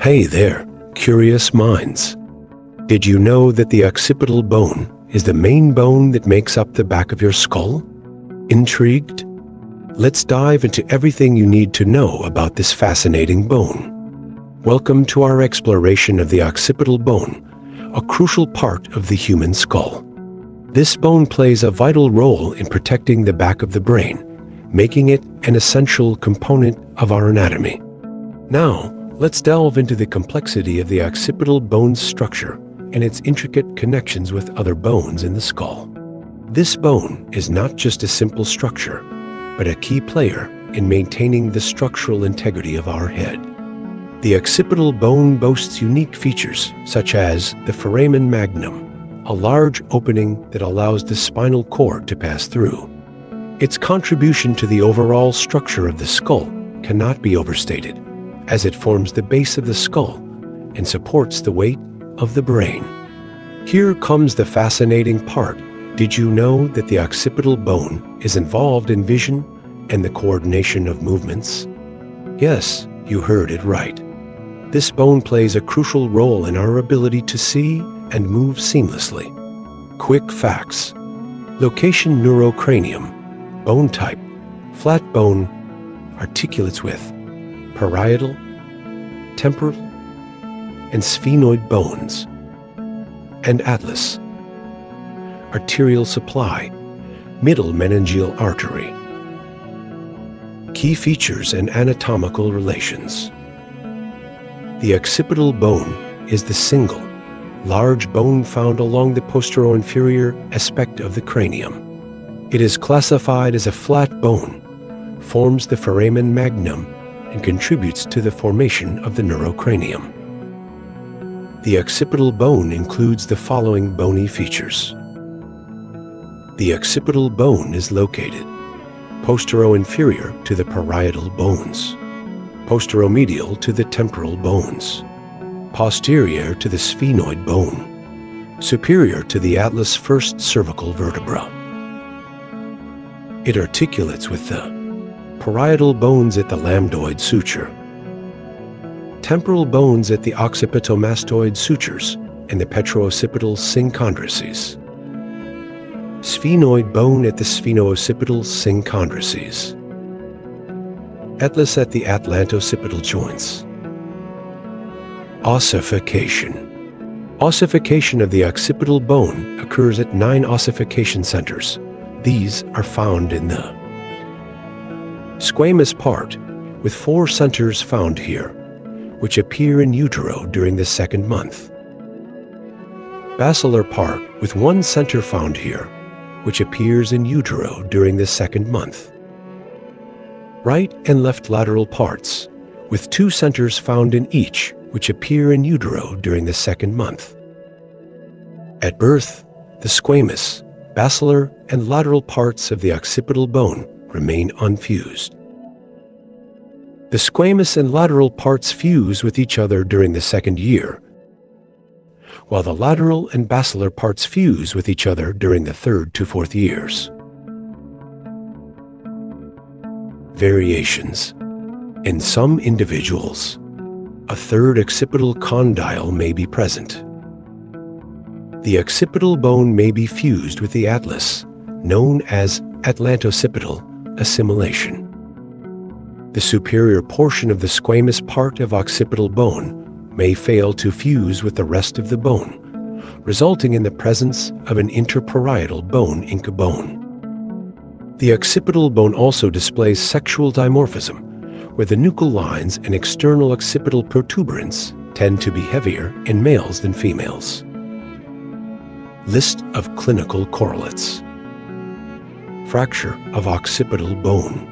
Hey there, curious minds. Did you know that the occipital bone is the main bone that makes up the back of your skull? Intrigued? Let's dive into everything you need to know about this fascinating bone. Welcome to our exploration of the occipital bone, a crucial part of the human skull. This bone plays a vital role in protecting the back of the brain, making it an essential component of our anatomy. Now, let's delve into the complexity of the occipital bone's structure and its intricate connections with other bones in the skull. This bone is not just a simple structure, but a key player in maintaining the structural integrity of our head. The occipital bone boasts unique features such as the foramen magnum, a large opening that allows the spinal cord to pass through. Its contribution to the overall structure of the skull cannot be overstated, as it forms the base of the skull and supports the weight of the brain. Here comes the fascinating part. Did you know that the occipital bone is involved in vision and the coordination of movements? Yes, you heard it right. This bone plays a crucial role in our ability to see and move seamlessly. Quick facts. Location neurocranium. Bone type. Flat bone. Articulates with parietal, temporal, and sphenoid bones. And atlas. Arterial supply. Middle meningeal artery. Key features and anatomical relations. The occipital bone is the single large bone found along the posterior-inferior aspect of the cranium. It is classified as a flat bone, forms the foramen magnum, and contributes to the formation of the neurocranium. The occipital bone includes the following bony features. The occipital bone is located posterior-inferior to the parietal bones, posteromedial to the temporal bones, posterior to the sphenoid bone, superior to the atlas first cervical vertebra. It articulates with the parietal bones at the lambdoid suture, temporal bones at the occipitomastoid sutures and the petrooccipital synchondroses, sphenoid bone at the sphenooccipital synchondroses, atlas at the atlanto-occipital joints, Ossification. Ossification of the occipital bone occurs at nine ossification centers. These are found in the squamous part, with four centers found here, which appear in utero during the second month. Basilar part, with one center found here, which appears in utero during the second month. Right and left lateral parts, with two centers found in each, which appear in utero during the second month. At birth, the squamous, basilar, and lateral parts of the occipital bone remain unfused. The squamous and lateral parts fuse with each other during the second year, while the lateral and basilar parts fuse with each other during the third to fourth years. Variations. In some individuals, a third occipital condyle may be present. The occipital bone may be fused with the atlas, known as atlanto-occipital assimilation. The superior portion of the squamous part of occipital bone may fail to fuse with the rest of the bone, resulting in the presence of an interparietal bone Inca bone. The occipital bone also displays sexual dimorphism, where the nuchal lines and external occipital protuberance tend to be heavier in males than females. List of clinical correlates. Fracture of occipital bone.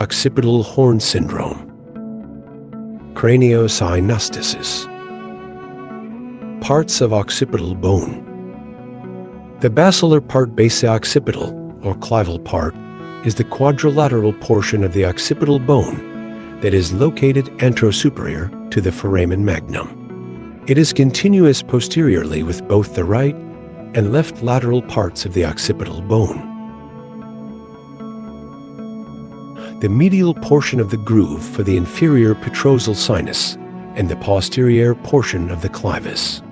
Occipital horn syndrome. Craniosynostosis. Parts of occipital bone. The basilar part basioccipital, or clival part, is the quadrilateral portion of the occipital bone that is located anterosuperior to the foramen magnum. It is continuous posteriorly with both the right and left lateral parts of the occipital bone. The medial portion of the groove for the inferior petrosal sinus and the posterior portion of the clivus.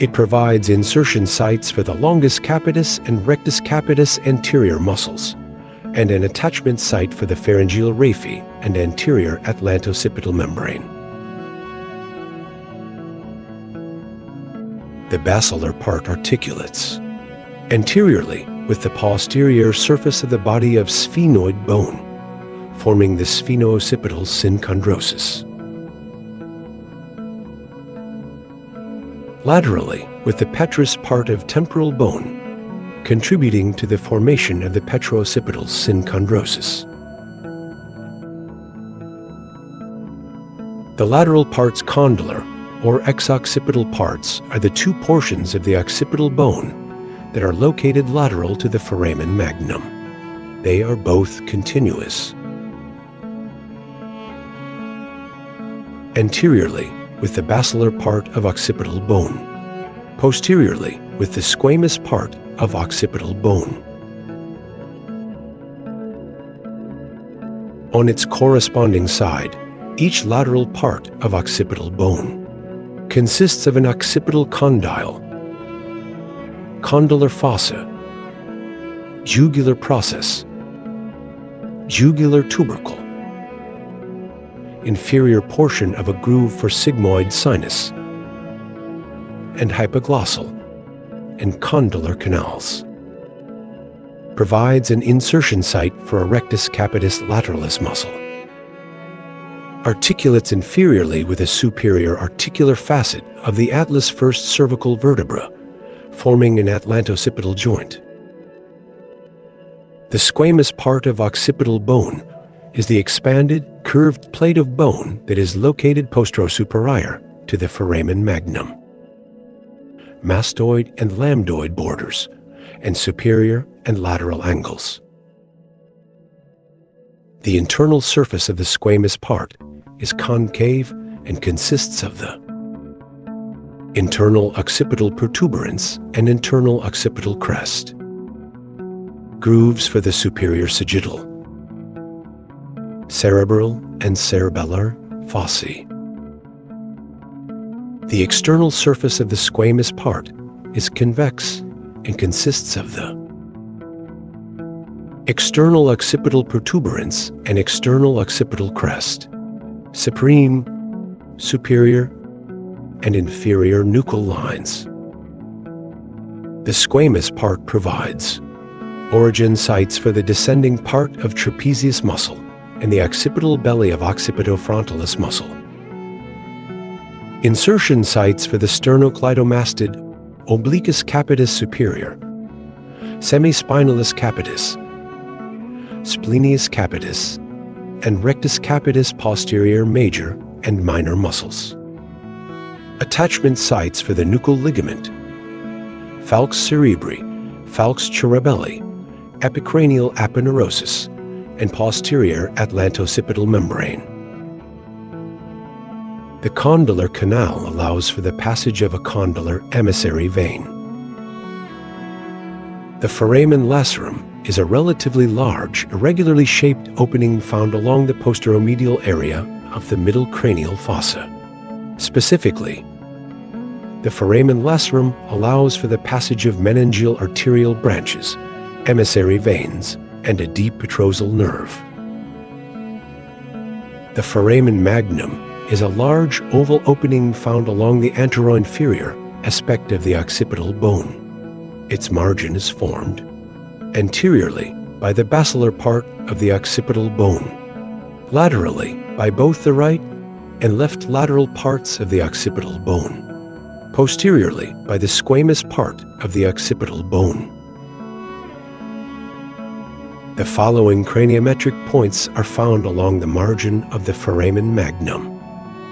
It provides insertion sites for the longus capitis and rectus capitis anterior muscles, and an attachment site for the pharyngeal raphe and anterior atlanto-occipital membrane. The basilar part articulates. Anteriorly, with the posterior surface of the body of sphenoid bone, forming the spheno-occipital synchondrosis. Laterally, with the petrous part of temporal bone, contributing to the formation of the petrooccipital synchondrosis. The lateral parts condylar, or exoccipital parts, are the two portions of the occipital bone that are located lateral to the foramen magnum. They are both continuous. Anteriorly, with the basilar part of occipital bone. Posteriorly, with the squamous part of occipital bone. On its corresponding side, each lateral part of occipital bone consists of an occipital condyle, condylar fossa, jugular process, jugular tubercle, inferior portion of a groove for sigmoid sinus, and hypoglossal and condylar canals. Provides an insertion site for a rectus capitis lateralis muscle. Articulates inferiorly with a superior articular facet of the atlas first cervical vertebra, forming an atlanto-occipital joint. The squamous part of occipital bone is the expanded, curved plate of bone that is located posterosuperior to the foramen magnum. Mastoid and lambdoid borders, and superior and lateral angles. The internal surface of the squamous part is concave and consists of the internal occipital protuberance and internal occipital crest, grooves for the superior sagittal, cerebral and cerebellar fossae. The external surface of the squamous part is convex and consists of the external occipital protuberance and external occipital crest, supreme, superior, and inferior nuchal lines. The squamous part provides origin sites for the descending part of trapezius muscle and the occipital belly of occipitofrontalis muscle. Insertion sites for the sternocleidomastoid obliquus capitis superior, semispinalis capitis, splenius capitis, and rectus capitis posterior major and minor muscles. Attachment sites for the nuchal ligament, falx cerebri, falx cerebelli, epicranial aponeurosis, and posterior atlanto-occipital membrane. The condylar canal allows for the passage of a condylar emissary vein. The foramen lacerum is a relatively large, irregularly shaped opening found along the posteromedial area of the middle cranial fossa. Specifically, the foramen lacerum allows for the passage of meningeal arterial branches, emissary veins, and a deep petrosal nerve. The foramen magnum is a large oval opening found along the anteroinferior aspect of the occipital bone. Its margin is formed anteriorly by the basilar part of the occipital bone, laterally by both the right and left lateral parts of the occipital bone, posteriorly by the squamous part of the occipital bone. The following craniometric points are found along the margin of the foramen magnum.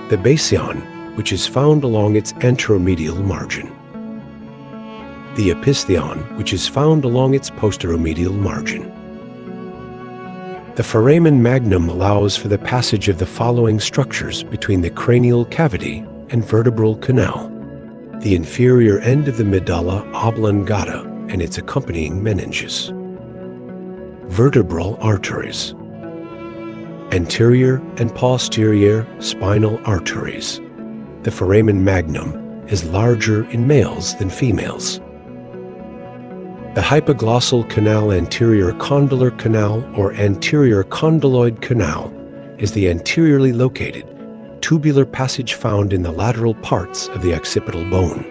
The basion, which is found along its anteromedial margin. The opisthion, which is found along its posteromedial margin. The foramen magnum allows for the passage of the following structures between the cranial cavity and vertebral canal. The inferior end of the medulla oblongata and its accompanying meninges vertebral arteries, anterior and posterior spinal arteries, the foramen magnum is larger in males than females. The hypoglossal canal anterior condylar canal or anterior condyloid canal is the anteriorly located tubular passage found in the lateral parts of the occipital bone.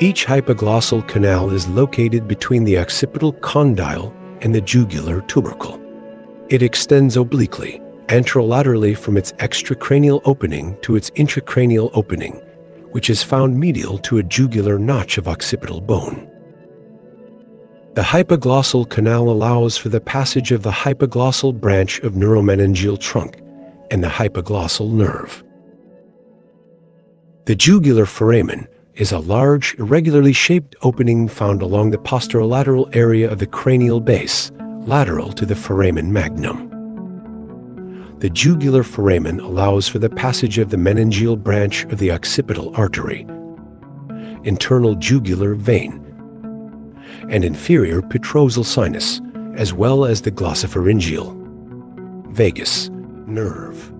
Each hypoglossal canal is located between the occipital condyle and the jugular tubercle. It extends obliquely, anterolaterally from its extracranial opening to its intracranial opening, which is found medial to a jugular notch of occipital bone. The hypoglossal canal allows for the passage of the hypoglossal branch of neuromeningeal trunk and the hypoglossal nerve. The jugular foramen is a large, irregularly shaped opening found along the posterolateral area of the cranial base, lateral to the foramen magnum. The jugular foramen allows for the passage of the meningeal branch of the occipital artery, internal jugular vein, and inferior petrosal sinus, as well as the glossopharyngeal, vagus, nerve.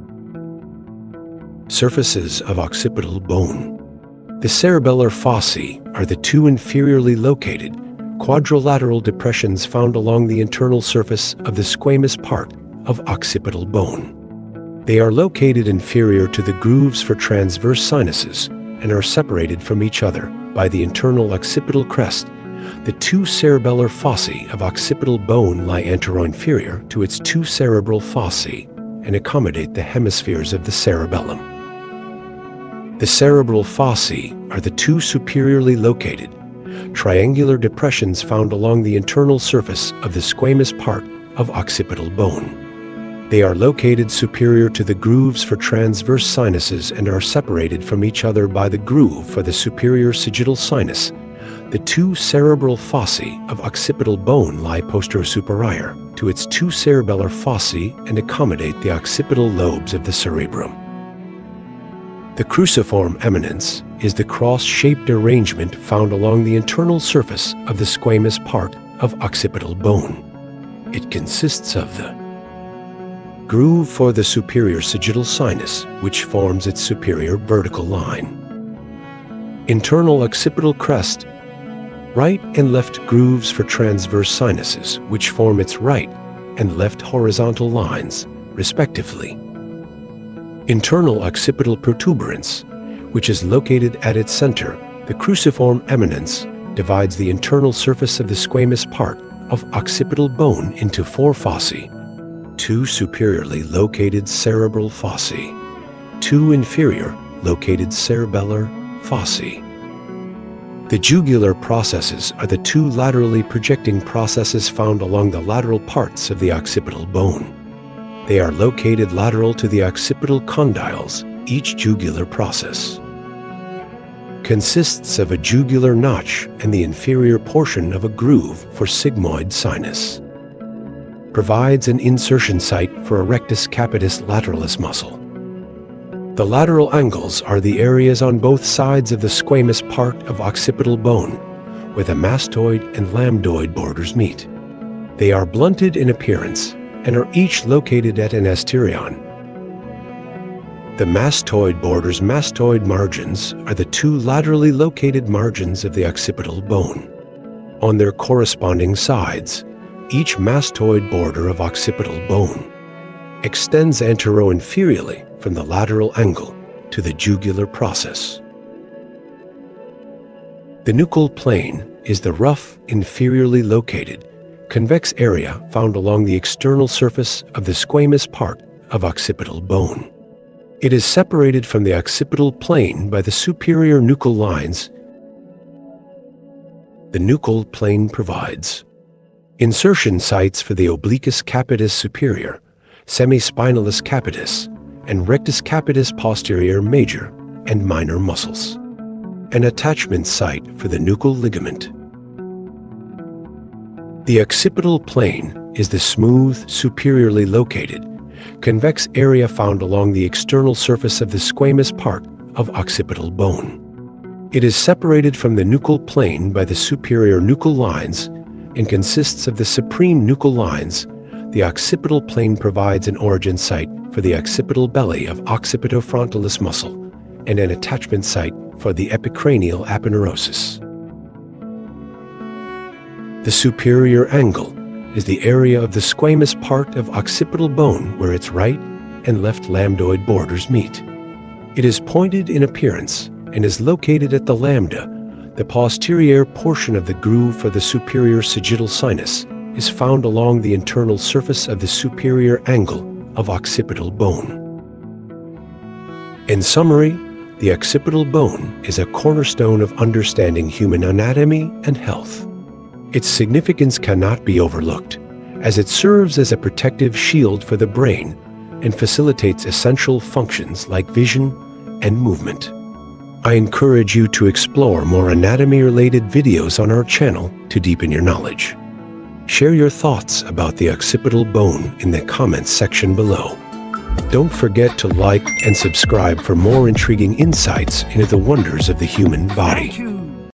Surfaces of occipital bone. The cerebellar fossae are the two inferiorly located quadrilateral depressions found along the internal surface of the squamous part of occipital bone. They are located inferior to the grooves for transverse sinuses and are separated from each other by the internal occipital crest. The two cerebellar fossae of occipital bone lie anteroinferior to its two cerebral fossae and accommodate the hemispheres of the cerebellum. The cerebral fossae are the two superiorly located, triangular depressions found along the internal surface of the squamous part of occipital bone. They are located superior to the grooves for transverse sinuses and are separated from each other by the groove for the superior sagittal sinus. The two cerebral fossae of occipital bone lie posterior to its two cerebellar fossae and accommodate the occipital lobes of the cerebrum. The cruciform eminence is the cross-shaped arrangement found along the internal surface of the squamous part of occipital bone. It consists of the groove for the superior sagittal sinus, which forms its superior vertical line. Internal occipital crest, right and left grooves for transverse sinuses, which form its right and left horizontal lines, respectively. Internal occipital protuberance, which is located at its center, the cruciform eminence divides the internal surface of the squamous part of occipital bone into four fossae, two superiorly located cerebral fossae, two inferior located cerebellar fossae. The jugular processes are the two laterally projecting processes found along the lateral parts of the occipital bone. They are located lateral to the occipital condyles, each jugular process consists of a jugular notch and the inferior portion of a groove for sigmoid sinus provides an insertion site for a rectus capitis lateralis muscle. The lateral angles are the areas on both sides of the squamous part of occipital bone where the mastoid and lambdoid borders meet. They are blunted in appearance and are each located at an asterion. The mastoid borders mastoid margins are the two laterally located margins of the occipital bone. On their corresponding sides, each mastoid border of occipital bone extends anteroinferiorly from the lateral angle to the jugular process. The nuchal plane is the rough, inferiorly located, convex area found along the external surface of the squamous part of occipital bone. It is separated from the occipital plane by the superior nuchal lines. The nuchal plane provides Insertion sites for the obliquus capitis superior, semispinalis capitis, and rectus capitis posterior major and minor muscles. An attachment site for the nuchal ligament. The occipital plane is the smooth, superiorly located, convex area found along the external surface of the squamous part of occipital bone. It is separated from the nuchal plane by the superior nuchal lines and consists of the supreme nuchal lines, the occipital plane provides an origin site for the occipital belly of occipitofrontalis muscle and an attachment site for the epicranial aponeurosis. The superior angle is the area of the squamous part of occipital bone where its right and left lambdoid borders meet. It is pointed in appearance and is located at the lambda. The posterior portion of the groove for the superior sagittal sinus is found along the internal surface of the superior angle of occipital bone. In summary, the occipital bone is a cornerstone of understanding human anatomy and health. Its significance cannot be overlooked, as it serves as a protective shield for the brain and facilitates essential functions like vision and movement. I encourage you to explore more anatomy-related videos on our channel to deepen your knowledge. Share your thoughts about the occipital bone in the comments section below. Don't forget to like and subscribe for more intriguing insights into the wonders of the human body.